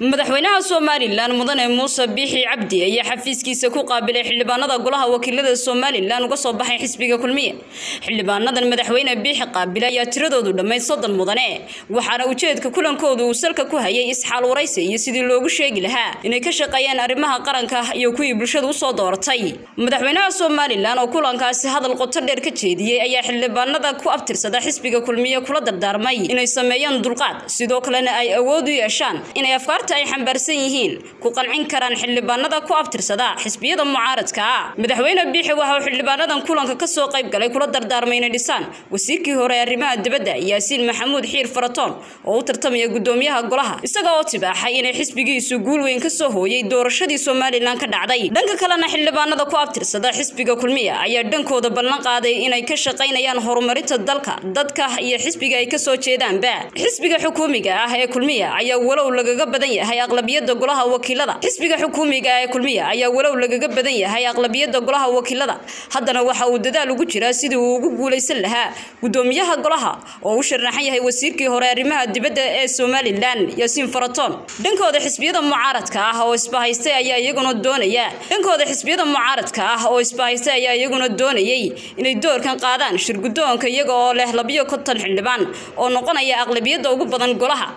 madaxweynaha somalilan mudane muuse biixi cabdi ayaa xafiiskiisa ku qaabilay xildhibaanada golaha wakiilada somalilan uga soo baxay xisbiga kulmiye xildhibaanadan madaxweyne biixi qaabile ayaa tiradoodu dhammayd soddon mudane waxaana ujeedka kulankoodu uu salka ku hayay isxaal waraysi iyo sidii loogu sheegi lahaa inay ka shaqeeyaan arrimaha qaranka iyo kuwii bulshada u soo dooratay madaxweynaha somalilan oo kulankaasi hadal qoto dheer ka jeediyey ayaa xildhibaanada ku abtirsada xisbiga kulmiye kula dardaarmay inay sameeyaan dulqaad. Sidoo kalena ay awood u yeeshaan inay afkaarta ay xambaarsan yihiin ku qancin karaan xildhibaanada ku abtirsada xisbiyada mucaaradka. Madaxweyne biixi waxa uu xildhibaanadan kulanka ka soo qayb galay kula dardaarmay inay dhisaan wasiirkii hore arrimaha dibadda yaasiin maxamuud xiir faratoon oo u tartamaya gudoomiyaha golaha isaga oo tibaaxay inay xisbigiisu guul weyn ka soo hooyay doorashadii somalilan ka dhacday. Dhanka kalena xildhibaanada ku abtirsada xisbiga kulmiya ayaa dhankooda ballan qaaday inay ka shaqaynayaan horumarinta dalka dadka iyo xisbiga ay ka soo jeedaanba. Xisbiga xukuumiga ah ee kulmiya ayaa walow lagaga badan yahay aqlabiyada golaha wakiilada. Xisbiga xukuumiga ee kulmiya ayaa walow lagaga badan yahay aqlabiyada golaha wakiilada. Haddana waxa uu dadaal ugu jiraa sidii uu ugu guulaysan lahaa gudoomiyaha golaha oo u sharaxan yahay wasiirkii hore arrimaha dibadda ee somalilan yaasiin faratoon. Dhankooda xisbiyada mucaaradka ah oo isbahaystay ayaa iyaguna doonaya. Dhankooda xisbiyada mucaaradka ah oo isbahaystay ayaa iyaguna doonayay inay doorkan qaadaan shirgudoonka iyaga oo leh labiyo konton xildhibaan oo noqonaya aqlabiyada ugu badan golaha